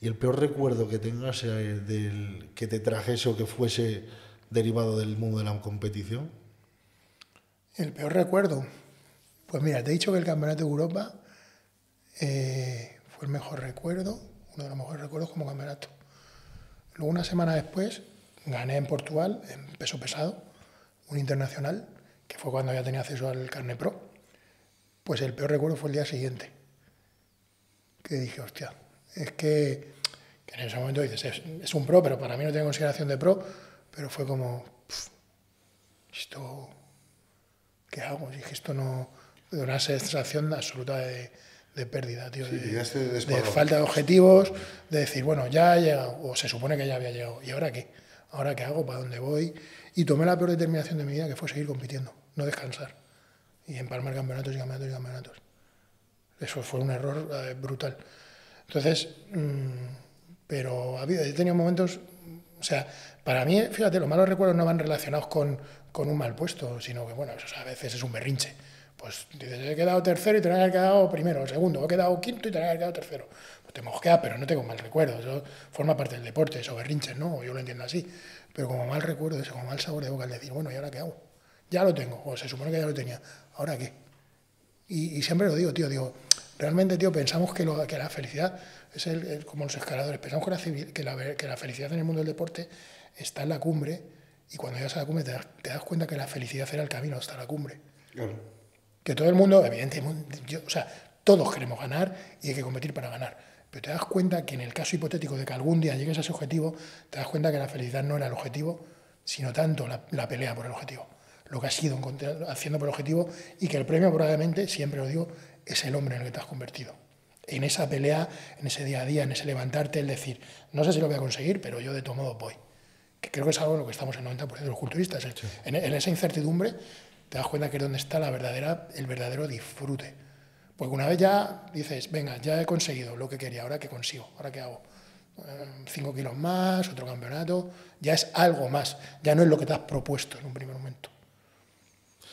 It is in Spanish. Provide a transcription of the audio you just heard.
¿Y el peor recuerdo que tengas del que te trajese o que fuese derivado del mundo de la competición? El peor recuerdo. Pues mira, te he dicho que el Campeonato de Europa eh, fue el mejor recuerdo, uno de los mejores recuerdos como campeonato. Luego, una semana después, gané en Portugal, en peso pesado, un internacional, que fue cuando ya tenía acceso al carne pro. Pues el peor recuerdo fue el día siguiente. Que dije, hostia, es que, que en ese momento dices, es, es, un pro, pero para mí no tiene consideración de pro, pero fue como, pff, esto, ¿qué hago? dije, esto no, de una sensación absoluta de, de pérdida, tío, Sí, de, llegaste de falta de objetivos, de decir, bueno, ya he llegado, o se supone que ya había llegado, ¿y ahora qué? ¿Ahora qué hago? ¿Para dónde voy? Y tomé la peor determinación de mi vida, que fue seguir compitiendo, no descansar, y empalmar campeonatos y campeonatos y campeonatos. Eso fue un error eh, brutal. Entonces, mm, pero ha habido, he tenido momentos, o sea, para mí, fíjate, los malos recuerdos no van relacionados con, con un mal puesto, sino que, bueno, eso a veces es un berrinche. Pues dices, he quedado tercero y tenía que haber quedado primero, segundo, he quedado quinto y tenía que haber quedado tercero. Pues te mosqueas, pero no tengo mal recuerdo, eso forma parte del deporte, eso berrinches, ¿no? Yo lo entiendo así. Pero como mal recuerdo, eso, como mal sabor de boca, al decir, bueno, ¿y ahora qué hago? Ya lo tengo, o se supone que ya lo tenía, ¿ahora qué? Y, y siempre lo digo, tío, digo, realmente, tío, pensamos que, lo, que la felicidad es el, el- como los escaladores, pensamos que la, civi- que, la, que la felicidad en el mundo del deporte está en la cumbre y cuando llegas a la cumbre te das, te das cuenta que la felicidad era el camino hasta la cumbre. Claro. Que todo el mundo, evidentemente, yo- o sea, todos queremos ganar y hay que competir para ganar. Pero te das cuenta que en el caso hipotético de que algún día llegues a ese objetivo, te das cuenta que la felicidad no era el objetivo, sino tanto la, la pelea por el objetivo. Lo que has ido haciendo por el objetivo y que el premio probablemente, siempre lo digo, es el hombre en el que te has convertido. En esa pelea, en ese día a día, en ese levantarte, el decir, no sé si lo voy a conseguir, pero yo de todo modo voy. Que creo que es algo en lo que estamos el 90% de los culturistas. En, en esa incertidumbre te das cuenta que es donde está la verdadera, el verdadero disfrute. Porque una vez ya dices, venga, ya he conseguido lo que quería, ahora qué consigo, ahora qué hago. Eh, Cinco kilos más, otro campeonato, ya es algo más, ya no es lo que te has propuesto en un primer momento.